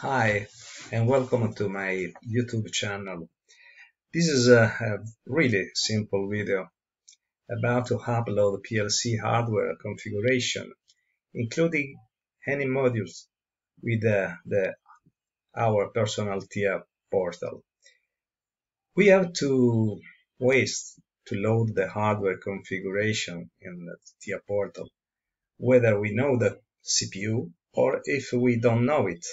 Hi and welcome to my YouTube channel. This is a, a, really simple video about to upload PLC hardware configuration including any modules with the, the our personal TIA portal. We have two ways to load the hardware configuration in the TIA portal, whether we know the CPU or if we don't know it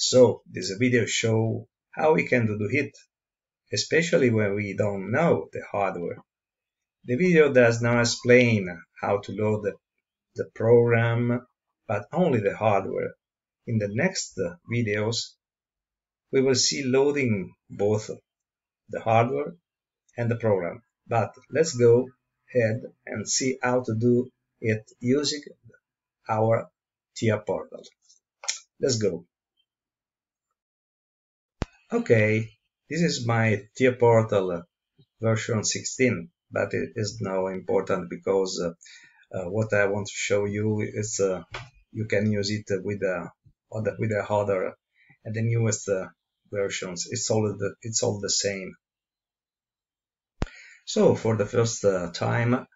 so this video show how we can do it, especially when we don't know the hardware. The video does not explain how to load the, the program, but only the hardware. In the next videos, we will see loading both the hardware and the program. But let's go ahead and see how to do it using our TIA portal. Let's go. Okay, this is my TIA portal uh, version 16, but it is now important because uh, uh, what I want to show you is uh, you can use it with the other with the other and the newest uh, versions. It's all the it's all the same. So for the first uh, time,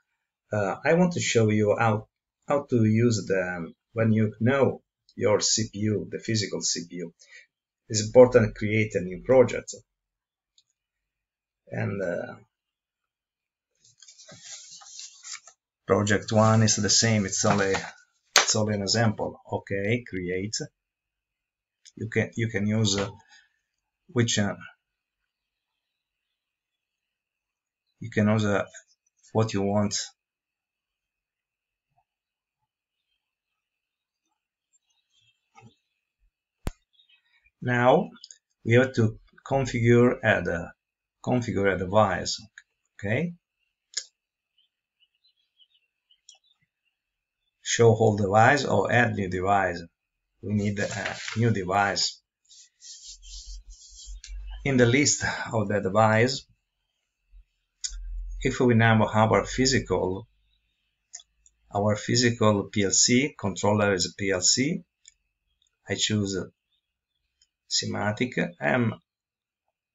I want to show you how how to use them when you know your CPU, the physical CPU it's important to create a new project. And uh, project one is the same. It's only it's only an example. Okay, create. You can you can use uh, which uh, you can use uh, what you want Now we have to configure a configure a device. Okay. Show all device or add new device. We need a new device. In the list of the device, if we name our physical our physical PLC controller is a PLC, I choose SIMATIC. Um,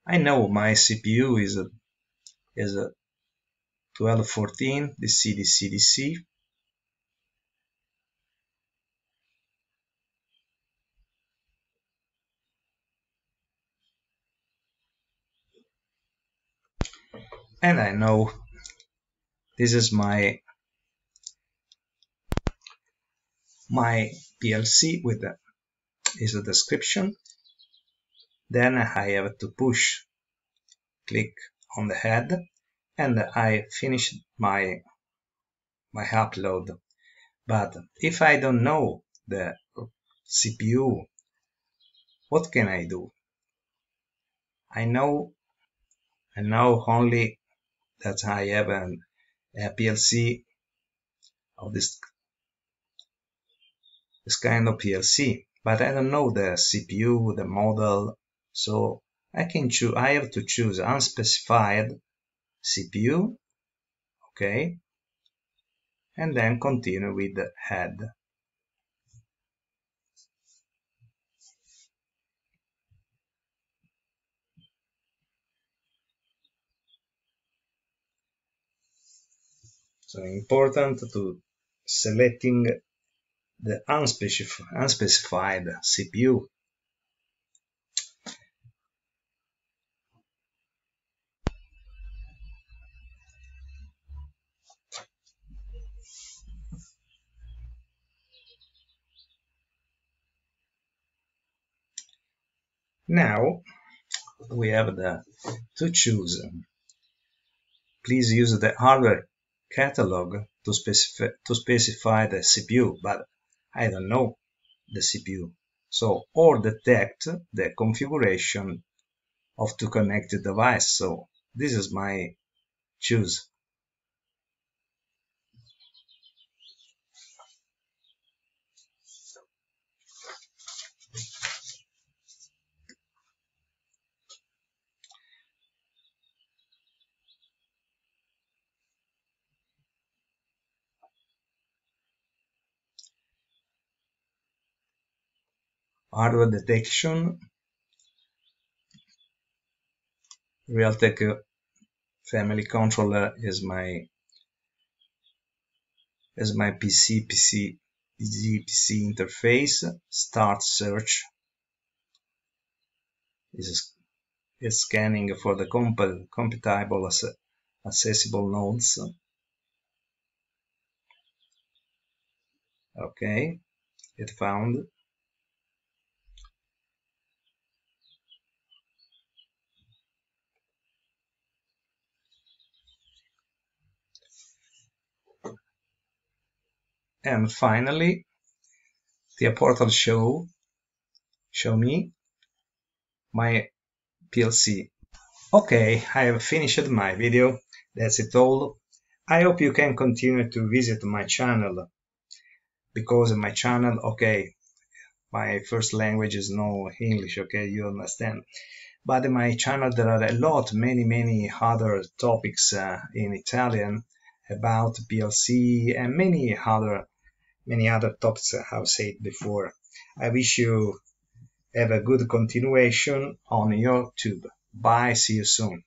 I know my CPU is a, is a 1214, the CDCDC. And I know this is my my PLC with the is a description then I have to push, click on the head, and I finish my, my upload. But if I don't know the CPU, what can I do? I know, I know only that I have an, a PLC of this, this kind of PLC, but I don't know the CPU, the model, so I can choose, I have to choose unspecified CPU, okay, and then continue with the head. So important to selecting the unspecified, unspecified CPU Now we have the to choose. Um, please use the hardware catalog to specify, to specify the CPU, but I don't know the CPU. So, or detect the configuration of to connected device. So this is my choose. hardware detection, Realtek family controller is my is my PC PC PC PC interface. Start search is is scanning for the comp computable accessible nodes. Okay, it found And finally, the portal show show me my PLC. Okay, I have finished my video. That's it all. I hope you can continue to visit my channel because in my channel, okay, my first language is no English, okay, you understand. But in my channel there are a lot, many, many other topics uh, in Italian about PLC and many other, many other topics I've said before. I wish you have a good continuation on YouTube. Bye, see you soon.